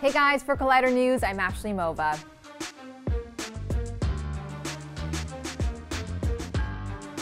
Hey guys, for Collider News, I'm Ashley Mova.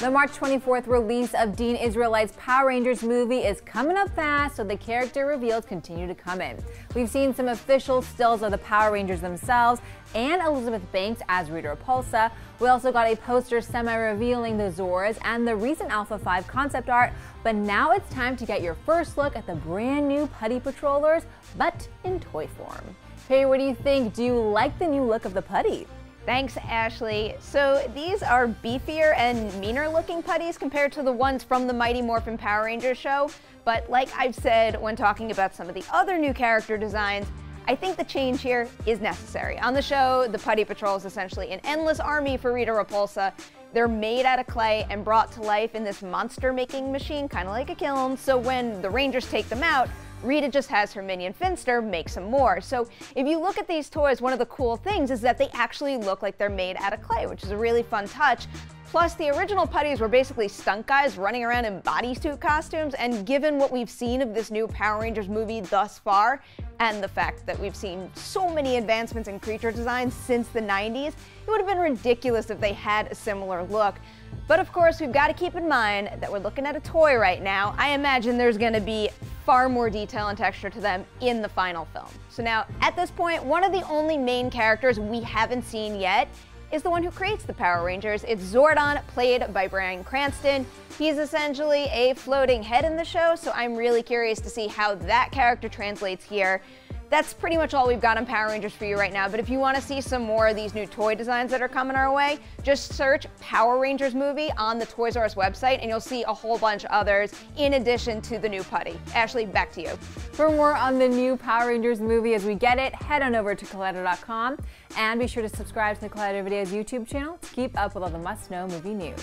The March 24th release of Dean Israelite's Power Rangers movie is coming up fast, so the character reveals continue to come in. We've seen some official stills of the Power Rangers themselves and Elizabeth Banks as Rita Repulsa. We also got a poster semi-revealing the Zords and the recent Alpha 5 concept art, but now it's time to get your first look at the brand new Putty Patrollers, but in toy form. Hey, what do you think? Do you like the new look of the Putty? Thanks, Ashley. So these are beefier and meaner looking putties compared to the ones from the Mighty Morphin Power Rangers show. But like I've said when talking about some of the other new character designs, I think the change here is necessary. On the show, the Putty Patrol is essentially an endless army for Rita Repulsa. They're made out of clay and brought to life in this monster making machine, kind of like a kiln. So when the Rangers take them out, Rita just has her minion Finster make some more. So if you look at these toys, one of the cool things is that they actually look like they're made out of clay, which is a really fun touch. Plus, the original putties were basically stunt guys running around in bodysuit costumes, and given what we've seen of this new Power Rangers movie thus far, and the fact that we've seen so many advancements in creature designs since the 90s, it would have been ridiculous if they had a similar look. But of course, we've got to keep in mind that we're looking at a toy right now. I imagine there's going to be far more detail and texture to them in the final film. So now, at this point, one of the only main characters we haven't seen yet is the one who creates the Power Rangers. It's Zordon, played by Bryan Cranston. He's essentially a floating head in the show, so I'm really curious to see how that character translates here. That's pretty much all we've got on Power Rangers for you right now, but if you want to see some more of these new toy designs that are coming our way, just search Power Rangers movie on the Toys R Us website and you'll see a whole bunch others in addition to the new putty. Ashley, back to you. For more on the new Power Rangers movie as we get it, head on over to Collider.com and be sure to subscribe to the Collider Videos YouTube channel to keep up with all the must-know movie news.